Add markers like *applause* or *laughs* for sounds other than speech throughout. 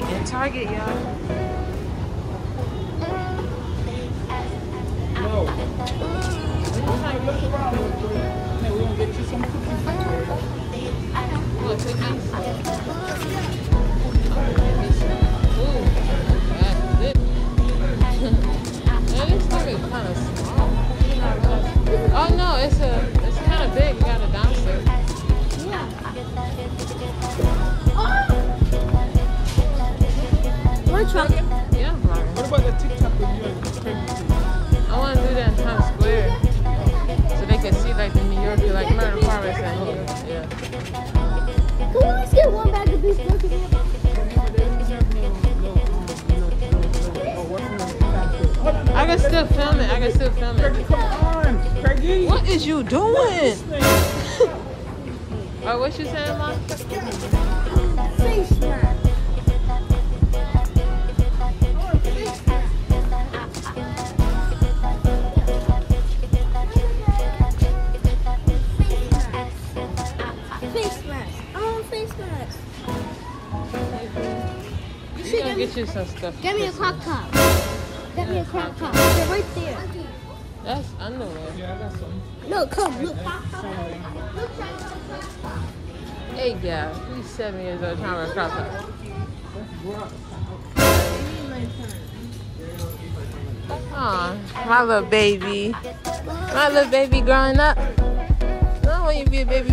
In Target, y'all. No. Gonna get you some cookies. Oh no, it's a, still film it. I can still film it. Come on, Craigie. What is you doing? Oh, what you saying, Mom? Face mask. Face mask. I want face mask. You should get me, get you some stuff. get me a for crock Christmas. top. Get me a crock top. They're right there. That's underwear. Yeah, I got some. No, come, look. Hey, gal, he's seven years old trying to wear crop top. Aw, my little baby. My little baby growing up. I want you to be a baby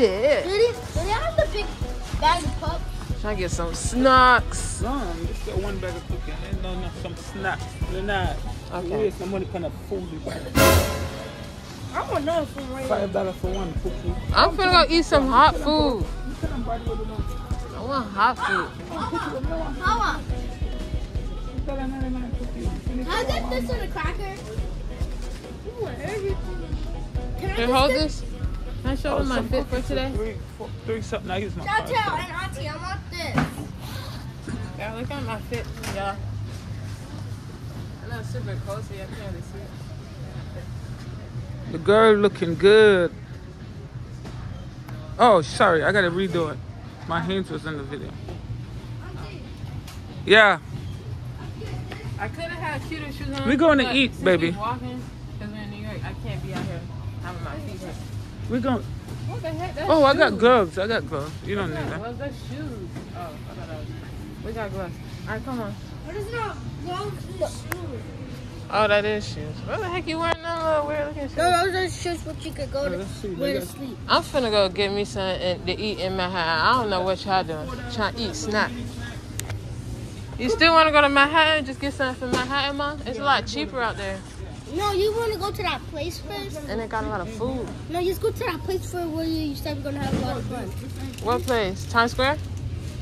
Chill. Do they, do they have the big bag of pups? Trying to get some snacks. No, just got one bag of cookies and no, no, some snacks. They're not. Okay. Waste some money kind of food. you. I want another from right Five dollars for one cookie. I'm finna go eat some hot food. You can't buy it with no. I want hot food. Mama, You got another nine cookies. Finish can I that get this on a cracker? Ooh, everything. Can I hold get- this. Can I show Oh, them my some fit for cookies today? Three, four, three something. I use my Chow card. chow and auntie, I want this. Yeah, look at my fit, y'all. I know not super close, so y'all can't really see it. The girl looking good. Oh, sorry, I gotta redo it. My hands was in the video. Yeah, I could have had cuter shoes on. We're going to eat, baby. Walking, because we're in New York, I can't be out here having my feet hurt. we going. What the heck? That's Oh, I got gloves. I got gloves. You don't need Yeah, that. well, that's shoes. Oh, I thought that was. We got gloves. All right, come on. What is not gloves and shoes? Oh, that is shoes. What the heck you wearing them little weird looking shoes? No, those are shoes what you could go to let's see, where to sleep. I'm finna go get me something to eat in Manhattan. I don't know what y'all doing. Trying to eat snack. You still want to go to Manhattan? Just get something from Manhattan, Mom? It's a lot cheaper out there. No, you want to go to that place first? And they got a lot of food. No, you just go to that place for where you said we're gonna have a lot of fun. What place? Times Square?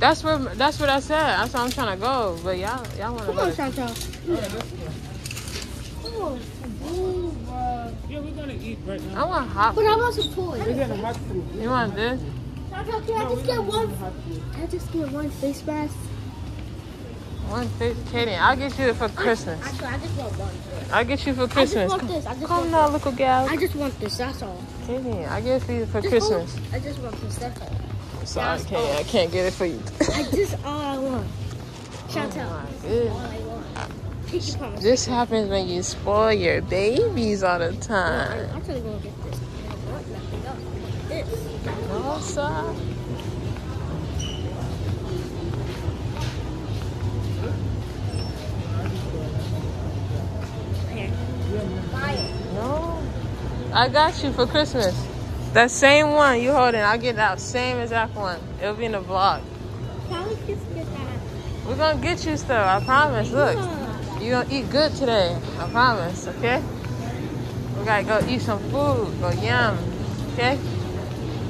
That's where that's what I said. That's where I'm trying to go. But y'all y'all want to Come go. on, to- Chow Chow. Come on. Ooh, uh, Yeah, we're gonna eat right now. I want hot But food. I want some toys. We're getting hot food. You want this? Chow Chow, can I just get one? Can I just get one face mask? One face, Katie. I'll get you it for Christmas. Actually, I just want one. I'll get you for I just Christmas. want this. I just Come want now, this. little gal. I just want this. That's all. Katie, I'll get it for you for Just Christmas. hold- I just want this. That's all. Sorry, That's Katie. I can't get it for you. I just all I want. Chow. Oh my All. I want. Promise. This happens when you spoil your babies all the time. I'm actually gonna get this. I want nothing else. This. No, No. I got you for Christmas. That same one you holding, I'll get that same exact one. It'll be in the vlog. We just get that? We're gonna get you stuff, I promise. Look. you gonna eat good today. I promise, okay? We gotta go eat some food. Go yum. Okay?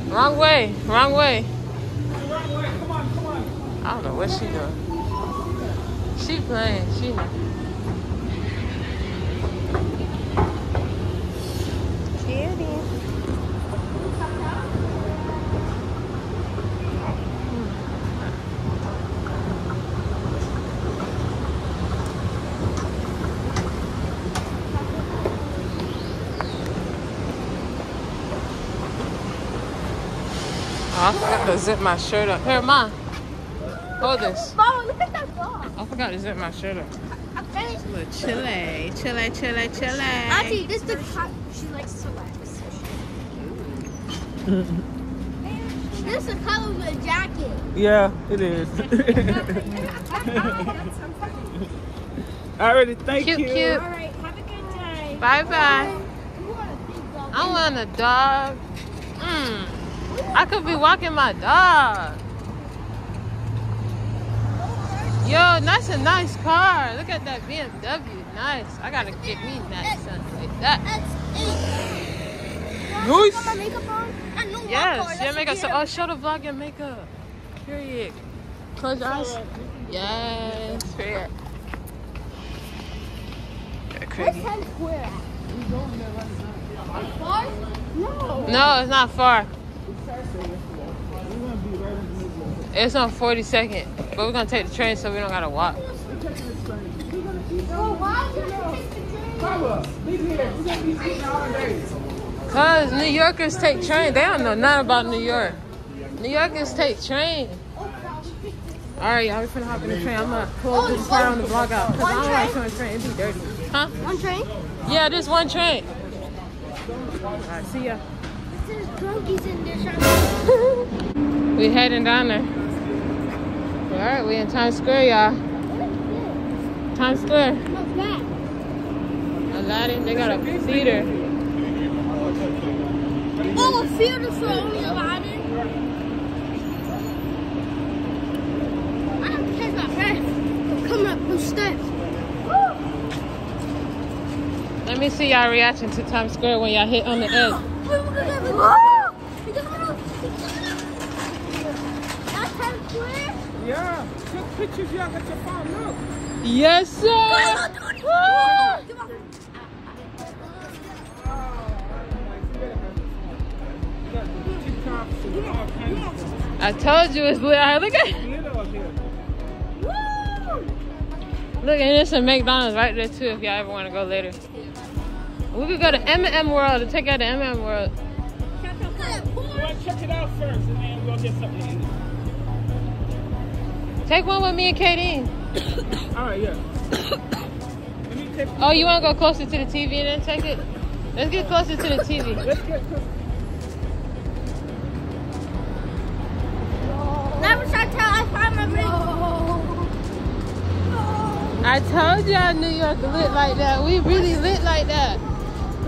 Wrong way. Wrong way. I don't know what she doing. She playing. She I forgot to zip my shirt up. Here, Mom. Hold this. Mama, look at that dog. I forgot to zip my shirt up. Okay. Little chile, chile, chile, chile. Auntie, this the cat. She likes to wax. this is the color of the jacket. Yeah, it is. *laughs* *laughs* Alrighty, thank Cute, you. cute. All right, have a good day. Bye bye. You want a big dog? I want a dog. Mm. I could be walking my dog. Yo, that's a nice car. Look at that BMW. Nice. I gotta get me that something like that. Nice. My makeup on? I know my car, Yes, your makeup. So, oh, show the vlog your makeup. Period. Close your eyes. Yes. Period. Crazy. Square at? Far? No. No, it's not far. We're gonna be right in the middle. It's on 42nd, but we're gonna take the train so we don't gotta walk. Bro, why did you take the train? Papa, leave here. We're gonna be eating all day. Cause New Yorkers take train. They don't know nothing about New York. New Yorkers take train. All right, y'all, we finna hop in the train. I'm gonna pull oh, this part on the vlog out. Cause I don't like showing train. It be dirty. Huh? One train? Yeah, this one train. All right, see ya. There's drunkies in there We heading down there. All right, we in Times Square, y'all. Times Square. Aladdin, they got a theater. Oh, a theater for only Aladdin? I don't catch my breath. Coming up those steps. Let me see y'all reaction to Times Square when y'all hit on the edge. Yeah. Took pictures. Y'all got your phone. Look. Yes, sir. I told you it's lit. Look at look, and there's some McDonald's right there too. If y'all ever want to go later, we could go to M&M World to check out the M&M World. Well, check it out first, and then we'll get something to. Take one with me and Katie. All right, yeah. Let me take. Oh, you want to go closer to the TV and then take it? Let's get closer to the TV. Let's get. Never shot till I find my ring. I told y'all New York lit like that. We really lit like that.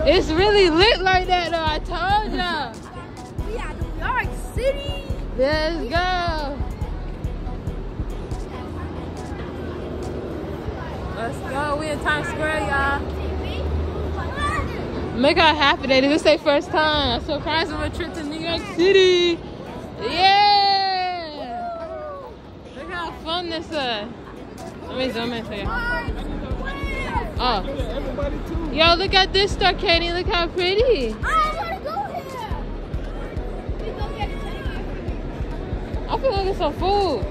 It's really lit like that though. I told y'all. We at New York City. Let's go. Let's go. We in Times Square, y'all. Make her happy that this is their first time. I'm surprised of a trip to New York City. Yeah. Look how fun this is. Let me zoom in for you. Oh. Everybody. Yo, look at this store, Katie. Look how pretty. I want to go here. We go get it. I feel like it's some food.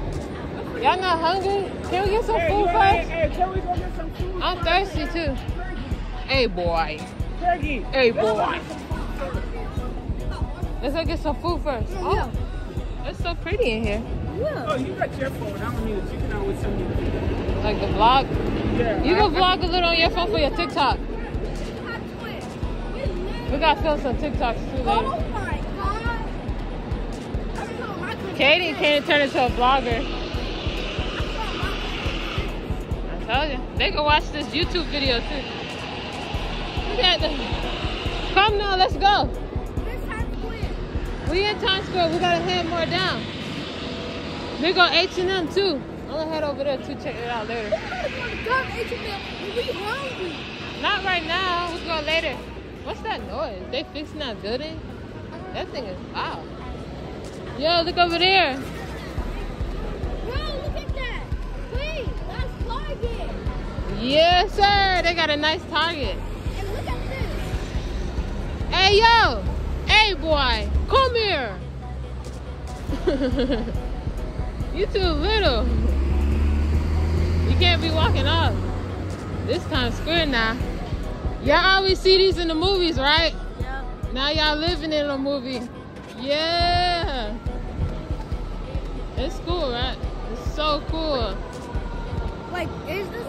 Y'all not hungry? Can we get some Hey, food you- hey, first? hey, can we go get some food? I'm thirsty too. Hey, boy. Peggy. Hey, boy. Let's go get some food first. Oh, it's so pretty in here. Oh, you got your phone. I don't need it. You can always send me. the- Like the vlog. Yeah. You can vlog a little on your phone for your TikTok. We gotta film some TikToks too later. Oh my god. Katie can't turn into a vlogger. I told you. They can watch this YouTube video too. Look at them. Come now, let's go. We in Times Square. We gotta head more down. We go H&M too. I'm gonna head over there to check it out later. h&m we hungry Not right now. We'll go later. What's that noise? They fixing that building? That thing is loud. Yo, look over there. Bro, look at that. Wait, that's Target. Yes, sir. They got a nice Target. And look at this. Hey, yo. Hey, boy. Come here. *laughs* you too little. You can't be walking up. This Times Square now. Y'all always see these in the movies, right? Yeah. Now y'all living in a movie. Yeah. It's cool, right? It's so cool. Like, is this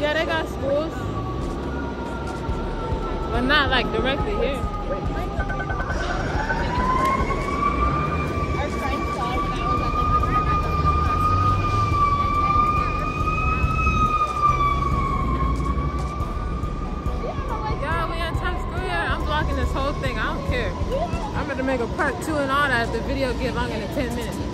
Yeah, they got schools. But not like directly here. The video get longer than 10 minutes.